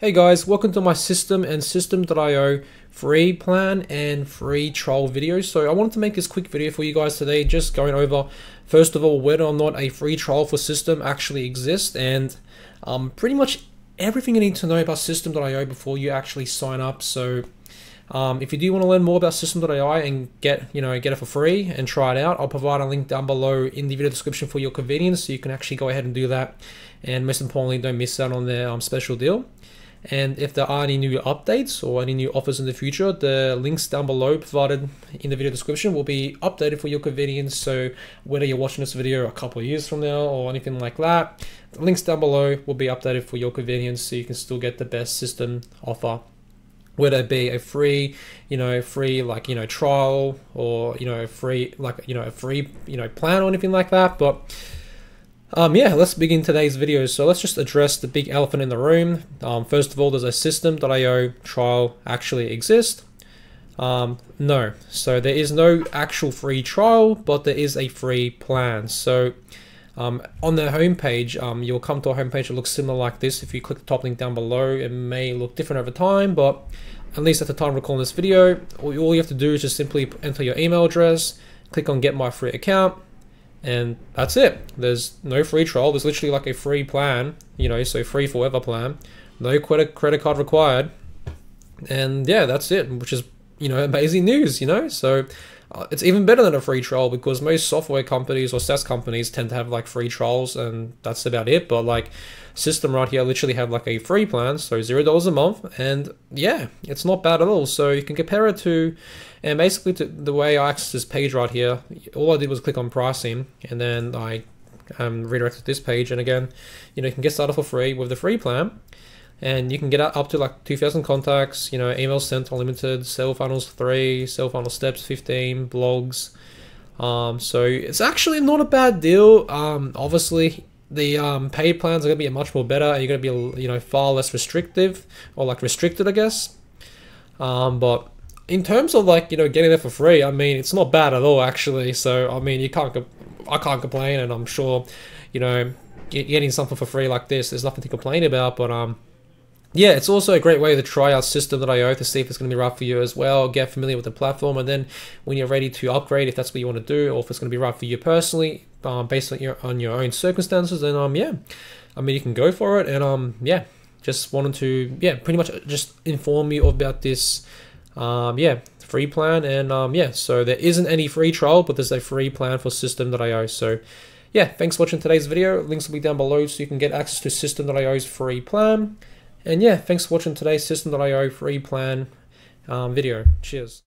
Hey guys, welcome to my Systeme and Systeme.io free plan and free trial video. So I wanted to make this quick video for you guys today, just going over, first of all, whether or not a free trial for Systeme actually exists and um, pretty much everything you need to know about Systeme.io before you actually sign up. So um, if you do want to learn more about Systeme.io and get, you know, get it for free and try it out, I'll provide a link down below in the video description for your convenience so you can actually go ahead and do that. And most importantly, don't miss out on their um, special deal. And if there are any new updates or any new offers in the future, the links down below provided in the video description will be updated for your convenience. So whether you're watching this video a couple of years from now or anything like that, the links down below will be updated for your convenience so you can still get the best Systeme offer whether it be a free, you know, free like, you know, trial or, you know, free, like, you know, a free, you know, plan or anything like that. But um, yeah, let's begin today's video. So let's just address the big elephant in the room. Um, first of all, does a Systeme.io trial actually exist? Um, no. So there is no actual free trial, but there is a free plan. So um, on their homepage, um, you'll come to a homepage that looks similar like this. If you click the top link down below, it may look different over time, but at least at the time of recording this video, all you have to do is just simply enter your email address, click on get my free account, and that's it. There's no free trial. There's literally like a free plan, you know, so free forever plan. No credit credit card required, and yeah, that's it. Which is you know amazing news, you know. So uh, it's even better than a free trial because most software companies or SaaS companies tend to have like free trials and that's about it. But like Systeme right here literally have like a free plan, so zero dollars a month, and yeah, it's not bad at all. So you can compare it to, and basically to the way I access this page right here, all I did was click on pricing, and then I um, redirected this page, and again, you know, you can get started for free with the free plan and you can get up to like 2000 contacts you know emails sent unlimited sale funnels 3 sale funnel steps 15 blogs. Um, so it's actually not a bad deal. Um, obviously the um, paid plans are going to be much more better. You're going to be you know far less restrictive or like restricted i guess. Um, but in terms of like you know getting it for free i mean it's not bad at all actually. So i mean you can't i can't complain and i'm sure you know getting something for free like this there's nothing to complain about but um yeah, it's also a great way to try out Systeme.io to see if it's going to be right for you as well. Get familiar with the platform, and then when you're ready to upgrade, if that's what you want to do, or if it's going to be right for you personally, um, based on your on your own circumstances, then um, yeah, I mean you can go for it. And um, yeah, just wanted to yeah, pretty much just inform you about this, um, yeah, free plan. And um, yeah, so there isn't any free trial, but there's a free plan for Systeme.io. So yeah, thanks for watching today's video. Links will be down below so you can get access to Systeme.io's free plan. And yeah, thanks for watching today's Systeme.io free plan um, video. Cheers.